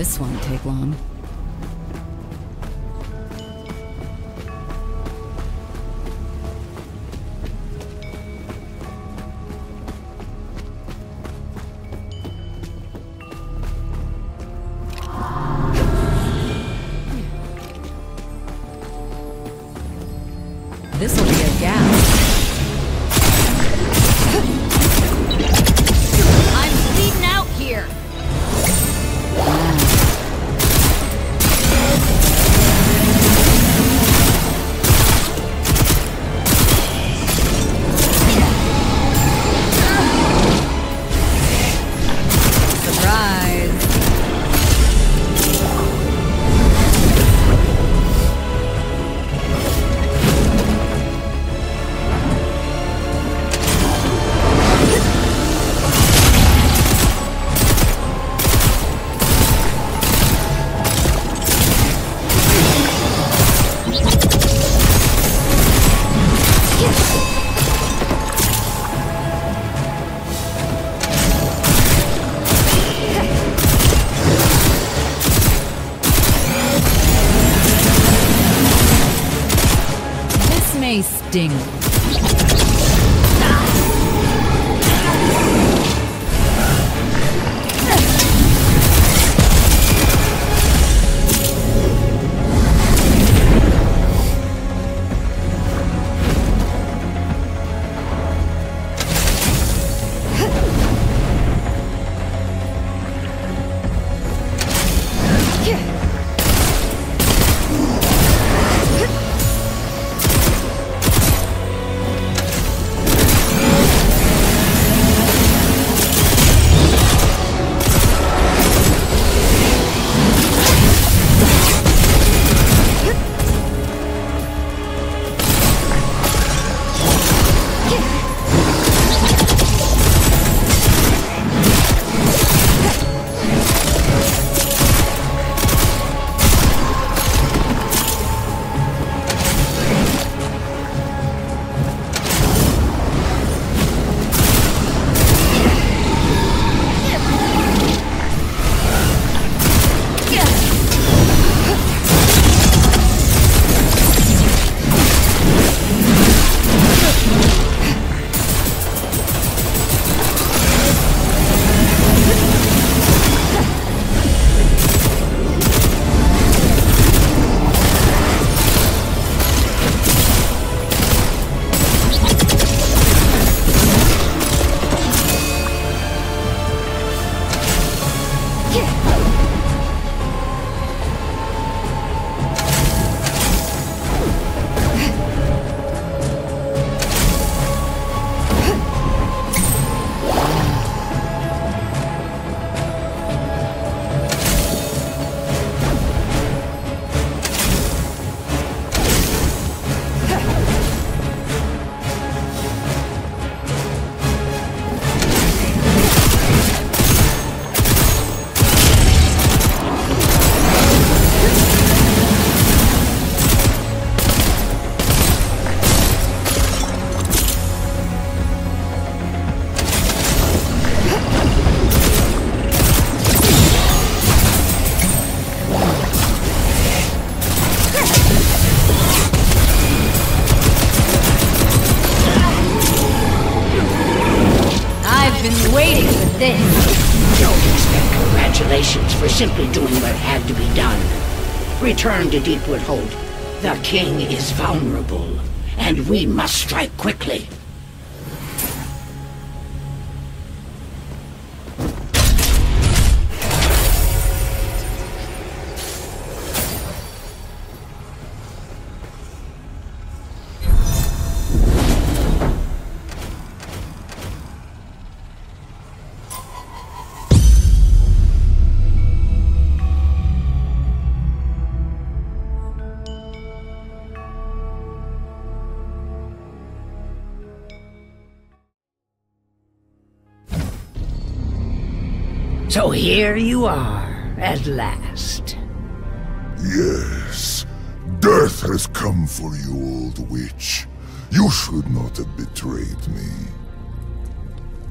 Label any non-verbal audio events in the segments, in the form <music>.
This won't take long. This'll be a gap. May sting. This. Don't expect congratulations for simply doing what had to be done. Return to Deepwood Holt. The king is vulnerable, and we must strike quickly. So here you are, at last. Yes. Death has come for you, old witch. You should not have betrayed me.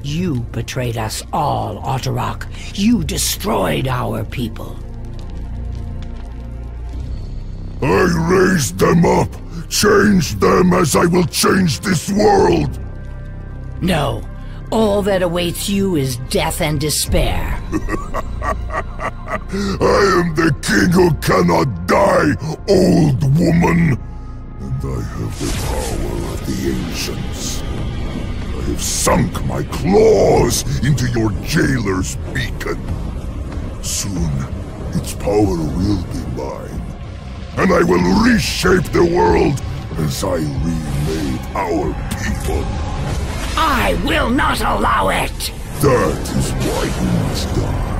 You betrayed us all, Otterok. You destroyed our people. I raised them up, changed them as I will change this world. No, all that awaits you is death and despair. <laughs> I am the king who cannot die, old woman. And I have the power of the ancients. I have sunk my claws into your jailer's beacon. Soon, its power will be mine. And I will reshape the world as I remade our people. I will not allow it! That is why you must die.